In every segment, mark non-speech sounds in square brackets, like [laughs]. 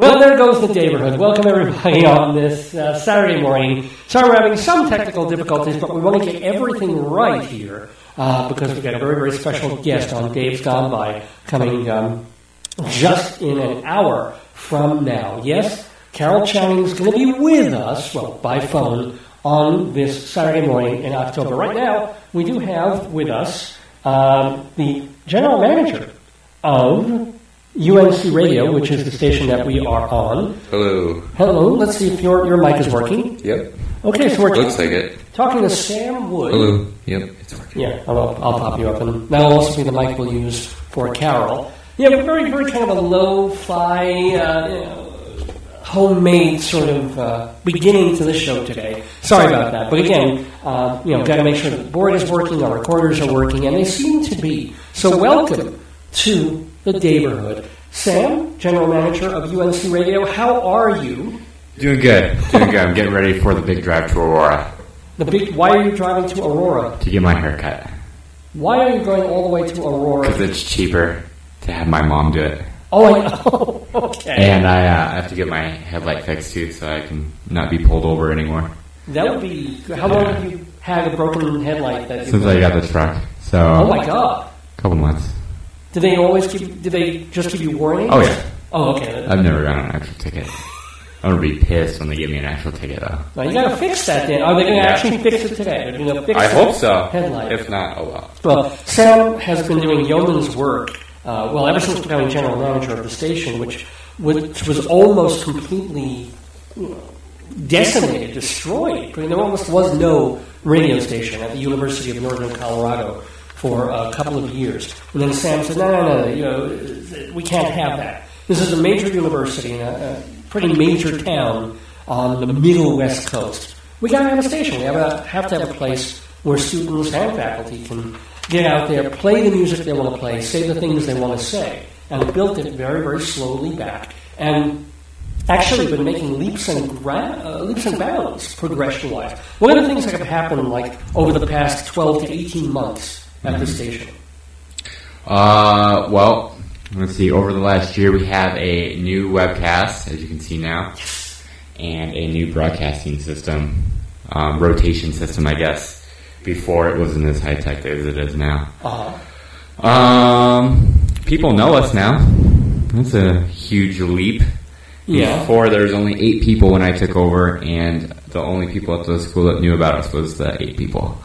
Well, there goes the neighborhood. Welcome everybody [laughs] on this uh, Saturday morning. Sorry we're having some technical difficulties, but we want to get everything right here uh, because we've got a very, very special guest on Dave's Gone By coming um, just in an hour from now. Yes, Carol Channing's going to be with us, well, by phone, on this Saturday morning in October. Right now, we do have with us um, the general manager of UNC Radio, which is the station that we are on. Hello. Hello. Let's see if your, your mic is working. Yep. Okay, so we're Looks like it. talking to Sam Wood. Hello. Yep. It's working. Yeah, I'll, I'll pop you up, and that'll also be the mic we'll use for Carol. Yeah, we're very, very kind of a lo-fi, uh, you know, homemade sort of uh, beginning to the show today. Sorry about that, but again, uh, you know, got to make sure the board is working, our recorders are working, and they seem to be. So, welcome to the neighborhood. Sam, general manager of UNC Radio, how are you? Doing good. Doing good. I'm getting ready for the big drive to Aurora The big. Why are you driving to Aurora? to get my hair cut. Why are you going all the way to Aurora? Because it's cheaper to have my mom do it. Oh, I [laughs] okay. And I uh, have to get my headlight fixed too so I can not be pulled over anymore. That would be. How long have you had a broken headlight? That Since I got the truck. So, Oh my god! a couple months. Do they always give? Do they just give you warnings? Oh, yeah. Oh, okay. I've never gotten an actual ticket. I'm going to be pissed when they give me an actual ticket though. Now you got to fix that. Then are they going to Yeah. actually fix it today? They're going to fix I hope so. Headlight. If not, oh well. Well, Sam has been doing yeoman's work, uh, well, ever since becoming general manager of the station, which, which was almost completely decimated, destroyed. I mean, there almost was no radio station at the University of Northern Colorado for a couple of years. And then Sam said, no, no, no, you know, we can't have that. This is a major university in a, a pretty major town on the middle west coast. We got to have a station. We have, a, have to have a place where students and faculty can get out there, play the music they want to play, say the things they want to say, and built it very, very slowly back. And actually been making leaps and gra- uh, leaps and bounds progression-wise. One of the things that have happened like over the past 12 to 18 months at the station? Uh, well, let's see. Over the last year, we have a new webcast, as you can see now, and a new broadcasting system, um, rotation system, I guess. Before it wasn't as high tech as it is now. Uh-huh. Um, people know us now. That's a huge leap. Yeah. Before there was only eight people when I took over, and the only people at the school that knew about us was the eight people.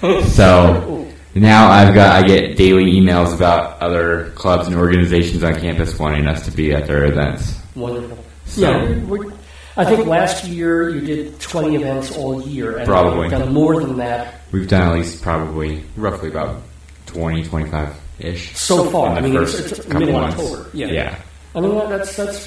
[laughs] so now I've got I get daily emails about other clubs and organizations on campus wanting us to be at their events. Wonderful. So- yeah, we're, I think last year you did 20 events all year. And Probably. Done more than that We've done at least probably roughly about 20, 25 ish. so far. In I mean, first it's, it's months. October. Yeah. yeah. I mean, that's that's.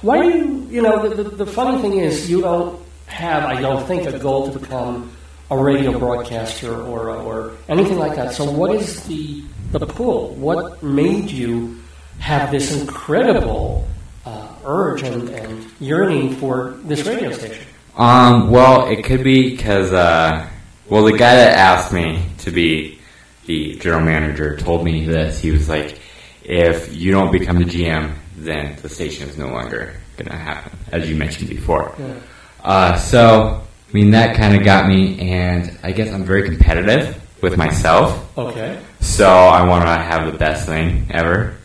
Why do you? You know, the, the, the funny thing is, you don't have, I don't think, a goal to become a radio broadcaster or or anything like that. So, what is the the pull? What made you have this incredible uh, urge and, and yearning for this radio station? Um, well, it could be because, uh, well, the guy that asked me to be the general manager told me this. He was like, if you don't become the GM, then the station is no longer going to happen, as you mentioned before. Yeah. Uh, so, I mean, that kind of got me, and I guess I'm very competitive with myself. Okay. So I want to have the best thing ever.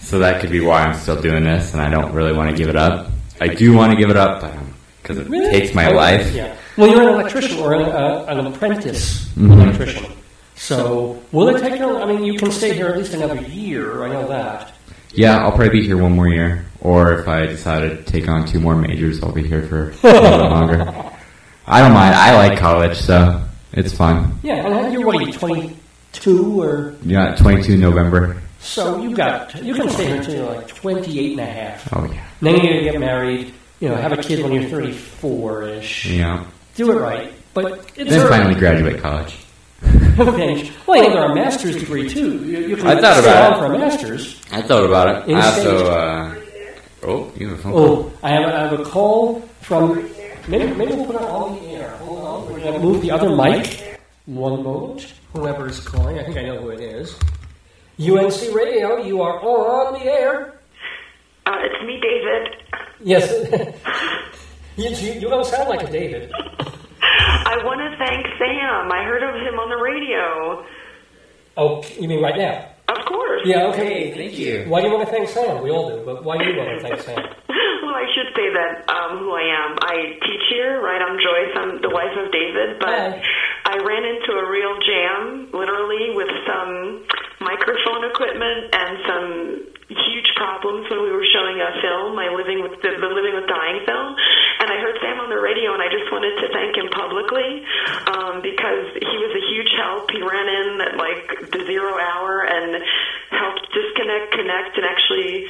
So that could be why I'm still doing this, and I don't really want to give it up. I do want to give it up, but because it Really? takes my Oh, life. Yeah. Well, you're an electrician or an, uh, an apprentice Mhm. electrician. So, will it take you? I mean, you can stay here at least another year. I know that. Yeah, I'll probably be here one more year, or if I decide to take on two more majors, I'll be here for a little longer. [laughs] I don't mind. I like college, so it's fun. Yeah, and you're what? Are you 22 or Yeah, 22 November. so? You got you can stay here until you're like 28 and a half. Oh yeah, Then you're gonna get married. You know, have a kid when you're 34 ish. yeah. Do it right, but it's Then finally graduate college. [laughs] okay. Well, you know, there are master's degree too. You, you can I thought about it. for a master's. I thought about it. I also, uh, oh, you have a phone call. Oh, I have, I have a call from. Maybe, maybe we'll put it on the air. Hold on. We're going to move the other mic. One moment. Whoever is calling, I think I know who it is. UNC Radio, you are on the air. Uh, it's me, me, David. Yes. [laughs] you, you, you don't sound like a David. [laughs] I want to thank Sam. I heard of him on the radio. Oh, you mean right now? Of course. Yeah, okay. Hey, thank you. Why do you want to thank Sam? We all do, but why do you want to thank Sam? Well, I should say that um, who I am. I teach here, right? I'm Joyce. I'm the wife of David, but Hi. I ran into a real jam, literally, with some microphone equipment and some huge problems when we were showing a film, my living with the, the living with dying film, and I heard Sam on the radio, and I just wanted to thank him publicly um, because he was a huge help. He ran in at like the zero hour and helped disconnect, connect, and actually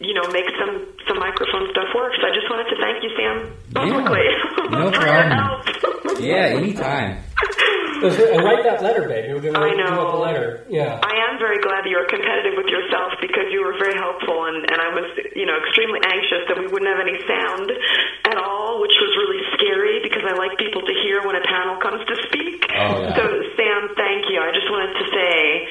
you know, make some some microphone stuff work. So I just wanted to thank you, Sam, [laughs] publicly no [laughs] for your problem. help. Yeah, anytime. [laughs] Was And uh, write that letter, babe. You were going to I know. up a letter. Yeah. I am very glad that you were competitive with yourself because you were very helpful, and, and I was, you know, extremely anxious that we wouldn't have any sound at all, which was really scary because I like people to hear when a panel comes to speak. Oh, yeah. So, Sam, thank you. I just wanted to say.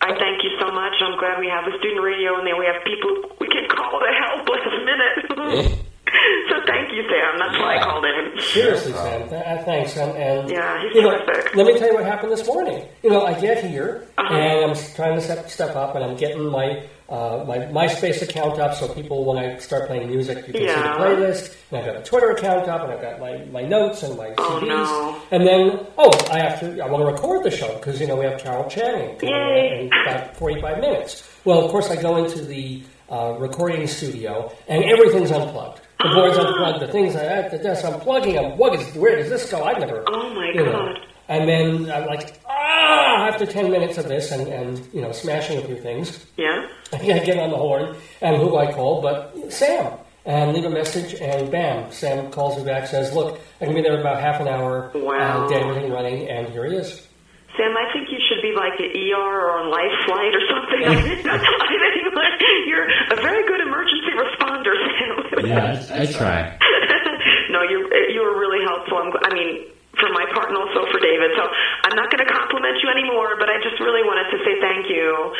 I thank you so much. I'm glad we have a student radio and then we have people we can call to help last minute. [laughs] so thank you, Sam. That's why I called in. Seriously, Sam. Th- uh, thanks. And, and Yeah, he's you know, terrific. let me tell you what happened this morning. You know, I get here Uh-huh. and I'm trying to step, step up, and I'm getting my uh, my MySpace account up, so people, when I start playing music, you can see the playlist. And I've got a Twitter account up, and I've got my, my notes and my Oh, CDs. no. And then, oh, I have to. I want to record the show because you know we have Carol Channing coming Yay. in in about 45 minutes. Well, of course, I go into the uh, recording studio, and everything's unplugged. The board's unplugged. The things I at the desk, I'm plugging them. What is? Where does this go? I've never. Oh, my you know. God. And then I'm like, ah! After 10 minutes of this, and, and you know, smashing a few things, Yeah? [laughs] I get on the horn, and who I call, but Sam. And leave a message, and bam, Sam calls me back, says, "Look, I can be there in about half an hour, Wow. uh, get everything running," and here he is. Sam, I think you should be like an ER or on life flight or something. [laughs] I think like [laughs] you're a very good emergency responder, Sam. Yeah, I, I try. [laughs] no, you you were really helpful. I'm, I mean, for my part and also for David. So I'm not going to compliment you anymore, but I just really wanted to say thank you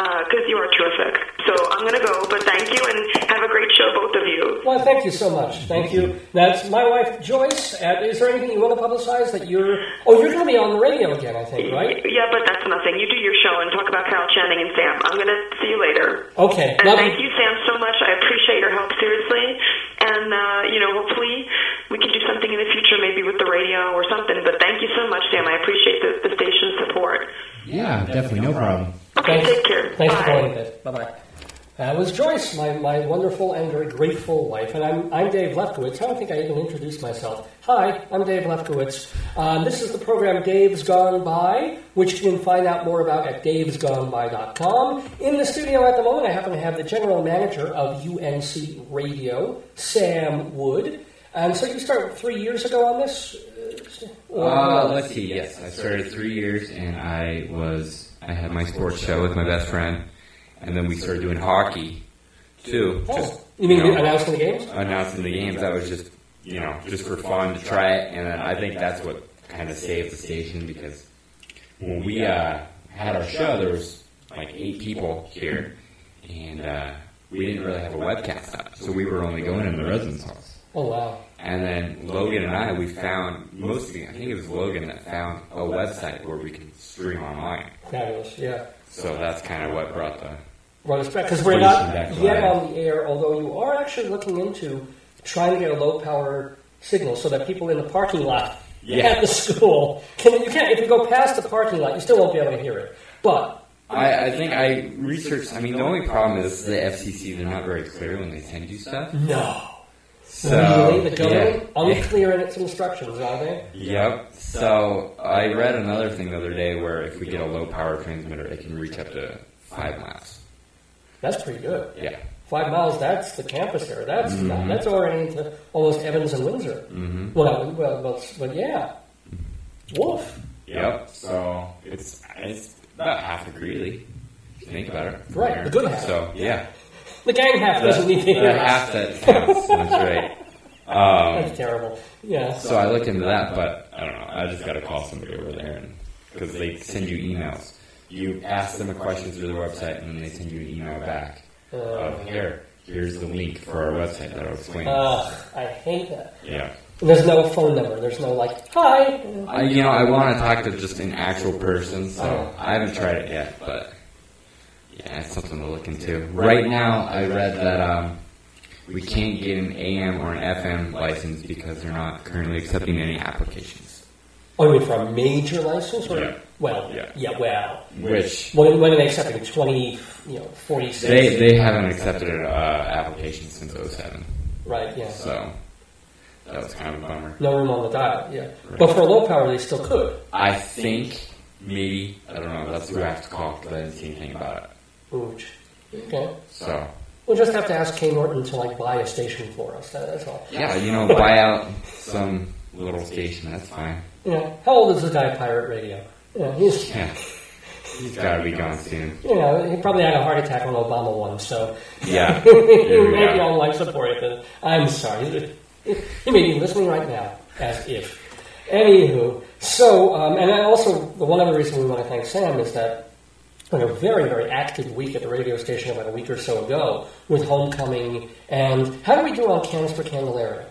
because you are terrific. So I'm going to go, but thank you and have a great show, both of you. Well, thank you so much. Thank you. That's my wife, Joyce. Uh, is there anything you want to publicize that you're? Oh, you're going to be on the radio again, I think, right? Yeah, but that's nothing. You do your show and talk about Carol Channing and Sam. I'm going to see you later. Okay. And Love thank you, Sam, so much. I appreciate your help, seriously. And, uh, you know, hopefully we can do something in the future, maybe with the radio or something. But thank you so much, Sam. I appreciate the, the station's support. Yeah, definitely, no problem. Okay, Thanks. take care. Thanks Bye. for calling, Dave. That was Joyce, my, my wonderful and very grateful wife. And I'm, I'm Dave Lefkowitz. I don't think I even introduced myself. Hi, I'm Dave Lefkowitz. Um, this is the program Dave's Gone By, which you can find out more about at davesgoneby.com. In the studio at the moment, I happen to have the general manager of UNC Radio, Sam Wood. And so you started three years ago on this? Uh, let's see. Yes, I started three years, and I was I had my sports show with my best friend, and then we started doing hockey too. Just Oh, you mean know, announcing the games? announcing the games. That was just you know just for fun to try it, and then I think that's what kind of saved the station because when we uh, had our show, there was like eight people here, and uh, we didn't really have a webcast up, so we were only going in the residence halls. Oh, wow. And then Logan and I, we found mostly, I think it was Logan that found a website where we can stream online. Fabulous, yeah. So that's kind of what brought the. Run because we're not yet on the air. Although you are actually looking into trying to get a low power signal so that people in the parking lot Yeah. at the school can you can't if you go past the parking lot you still won't be able to hear it. But I, I think I researched. I mean, the only problem is the FCC. They're not very clear when they send you stuff. no, So really, the government yeah. unclear in its instructions, are they? Yep. So I read another thing the other day where if we get a low power transmitter, it can reach up to five miles. That's pretty good. Yeah. Five miles. That's the campus area. That's Mm-hmm. that's already into almost Evans and Windsor. hmm Well, well, well, but yeah. Wolf. Yep. So it's it's about half a Greeley. If you think about it. Right, there. the good half. So yeah. The gang half doesn't need to the half that counts. That's right. [laughs] Um, That's terrible. Yeah. so I looked into that, but I don't know. I just got to call somebody over there, and because they send you emails, you ask them a question through the website, and then they send you an email back. Uh, Of here, here's the link for our website that'll explain. Ugh, I hate that. yeah. And there's no phone number. There's no like, hi. I, you know, I want to talk to just an actual person, so Oh. I haven't tried it yet, but yeah, it's something to look into. Right now, I read that um, we can't get an AM or an FM license because they're not currently accepting any applications. Oh, you mean for a major license? Or, Yeah. Well, Yeah. well. Which When, when are they accepting? 20, you know, 46? they they haven't accepted an uh, application since 07, Right, yeah. so that was kind of a bummer. No room on the dial, yeah. But for low power, they still could. I think maybe I don't know. That's who I have to call because I didn't see anything about it. Ooch. Okay. So We'll just have to ask Kay Norton to like buy a station for us. That, that's all. yeah, you know, buy out some little station. That's fine. You know, how old is the guy Pirate Radio? You know, he's, Yeah, he's got to be gone soon. you know, he probably had a heart attack when Obama won, so Yeah, [laughs] he There we may be on life support. But I'm sorry. He may be listening right now, as if. Anywho, so, um, and I also, the one other reason we want to thank Sam is that on a very, very active week at the radio station about a week or so ago with Homecoming, and how do we do on Cans for Candelaria?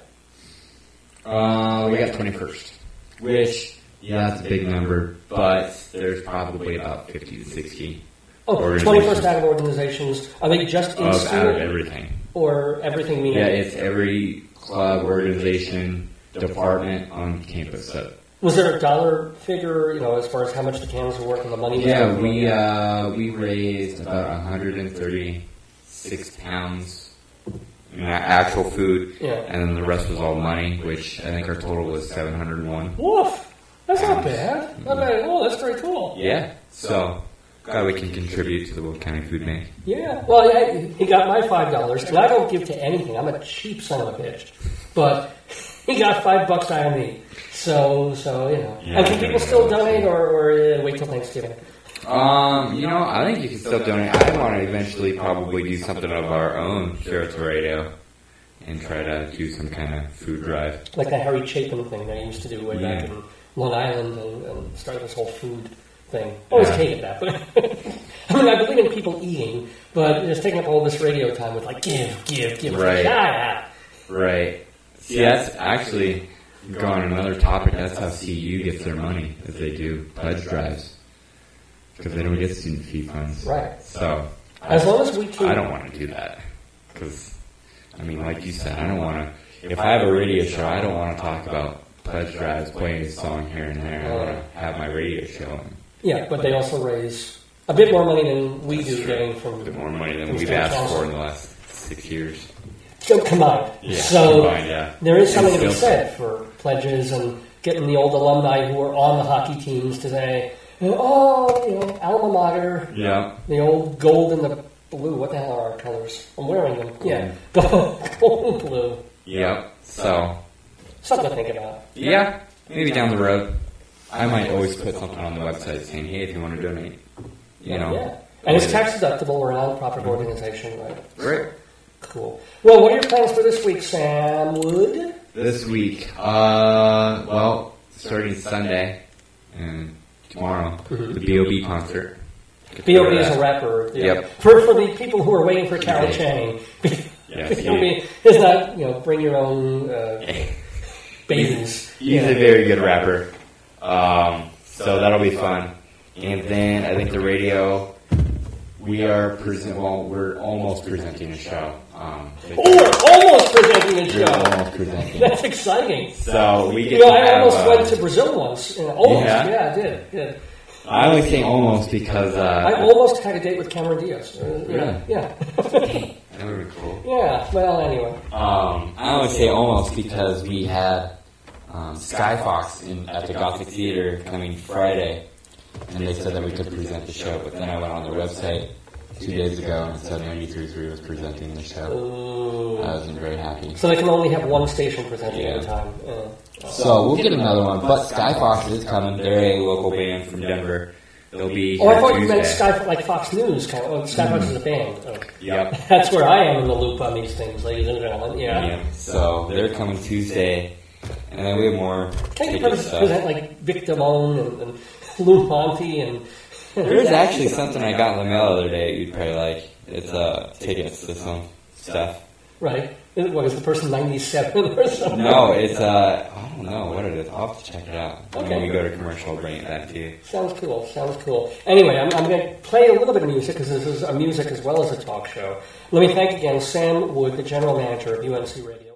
Uh, we got twenty first, which yeah, that's a big number, but there's probably about fifty to 60. Organizations. 21st out of organizations. Are they just in of out of everything. or everything we Yeah, it's every club, organization, department on campus. So, Was there a dollar figure, you know, as far as how much the cans were worth and the money? yeah, we uh, we raised about 136 pounds in actual food, Yeah. and then the rest was all money, which I think our total was 701. Woof! That's not bad. Not bad at all. That's very cool. Yeah, so glad we can contribute to the Weld County Food Bank. Yeah. Well, yeah, he got my five dollars, and I don't give to anything. I'm a cheap son of a bitch, but he got five bucks out of me. So, so you know. Yeah, and can people still donate, or, or uh, wait till Thanksgiving? Um, you know, I think you can still donate. I want to eventually probably do something of our own here at radio and try to do some kind of food drive. Like the Harry Chapin thing that I used to do way back in Long Island and, and start this whole food thing. Always Yeah. hated that, but [laughs] I mean, I believe in people eating, but just taking up all this radio time with like give, give, give. It's like, Right. "Ah, Right. See, that's actually going on another topic. That's how CU gets their money, is they do pledge drives because they don't get student fee funds. Right. So As long as we keep. I don't want to do that because, I mean, like you said, I don't want to. If I have a radio show, I don't want to talk about pledge drives, playing a song here and there. I want to have my radio show and Yeah, but they also raise a bit more money than we do That's getting a from. bit more money than we've asked council. for in the last six years. So combined. Yeah, so combined, yeah. there is something to be said for pledges and getting the old alumni who are on the hockey teams to say, "Oh, you know, alma mater, Yeah. the old gold and the blue. What the hell are our colors? I'm wearing them. Yeah, gold, [laughs] gold and blue. Yep. So, Something to think about. yeah, maybe down the road, I might always put something on the website saying, "Hey, if you want to donate, you know." Yeah, and it's tax deductible. We're a nonprofit organization, right? Great. Cool. Well, what are your plans for this week, Sam Wood? This week, uh, well, starting Sunday and tomorrow, the B.O.B. concert. Get to go B.O.B. is a rapper. Yeah. Yep. For, for the people who are waiting for Carol Yeah. Channing, [laughs] Yes, B.O.B. is not, you know, bring your own uh, He's a very good rapper. Um, so that'll be fun. And then I think the radio, we are present. Well, we're almost presenting a show. Um, Oh, we're almost presenting a show. almost presenting. That's exciting. So we get You know, to I have, almost uh, went to Brazil once. Uh, almost. Yeah? Yeah? I did. did. I only say almost because I uh, almost had a date with Cameron Diaz. Uh, Really? Yeah. [laughs] Yeah. that would be cool. yeah. Well, anyway. Um, I only say almost because we had um, Skyfox in at the Gothic Theater coming Friday, and they said that we could present the show. But then I went on their website two days ago and it said 93.3 was presenting the show. I wasn't very happy. So they can only have one station presenting at a time. Uh, So we'll get another one. But Skyfox is coming. They're a local band from Denver. They'll be oh, I thought you meant Sky, like Fox News. Kind of. Oh, Skyfox is a band. Oh. Yep. [laughs] That's where I am in the loop on these things, ladies and gentlemen. Yeah. Yeah. So they're coming Tuesday, and then we have more Can you stuff. present like Vic Damone and, and Lou Monte and [laughs] There's actually something I got in the mail the other day you'd probably like. It's uh, tickets to some stuff. Right? It- What is the person ninety-seven or something? No, it's uh, I don't know what it is. I'll have to check it out. Okay. When we go to commercial, I'll bring it back to you. Sounds cool. Sounds cool. Anyway, I'm, I'm going to play a little bit of music because this is a music as well as a talk show. Let me thank again Sam Wood, the general manager of UNC Radio.